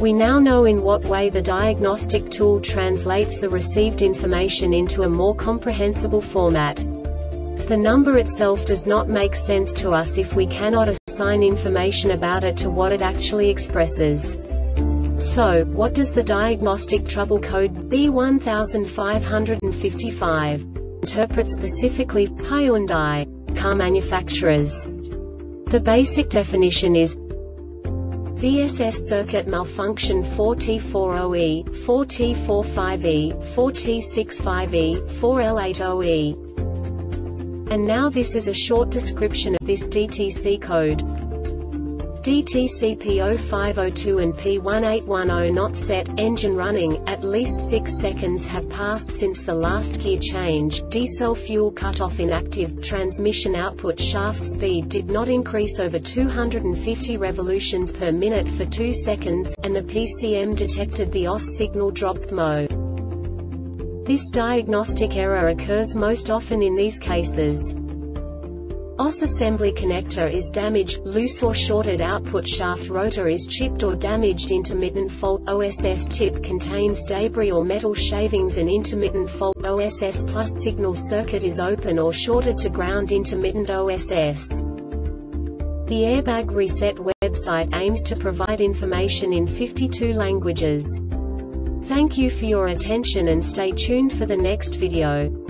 We now know in what way the diagnostic tool translates the received information into a more comprehensible format. The number itself does not make sense to us if we cannot assign information about it to what it actually expresses. So, what does the diagnostic trouble code B1555 interpret specifically Hyundai car manufacturers? The basic definition is VSS circuit malfunction 4T40E, 4T45E, 4T65E, 4L80E. And now this is a short description of this DTC code. DTC P0502 and P1810 not set, engine running, at least 6 seconds have passed since the last gear change, decel fuel cutoff inactive, transmission output shaft speed did not increase over 250 revolutions per minute for 2 seconds, and the PCM detected the OSS signal dropped Mo. This diagnostic error occurs most often in these cases. OSS assembly connector is damaged, loose or shorted output shaft rotor is chipped or damaged intermittent fault OSS tip contains debris or metal shavings and intermittent fault OSS plus signal circuit is open or shorted to ground intermittent OSS. The Airbag Reset website aims to provide information in 52 languages. Thank you for your attention and stay tuned for the next video.